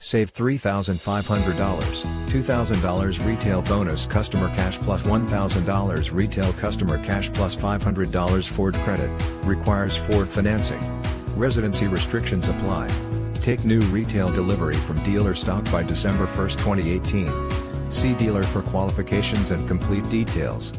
Save $3,500, $2,000 retail bonus customer cash plus $1,000 retail customer cash plus $500 Ford credit, requires Ford financing. Residency restrictions apply. Take new retail delivery from dealer stock by December 1, 2018. See dealer for qualifications and complete details.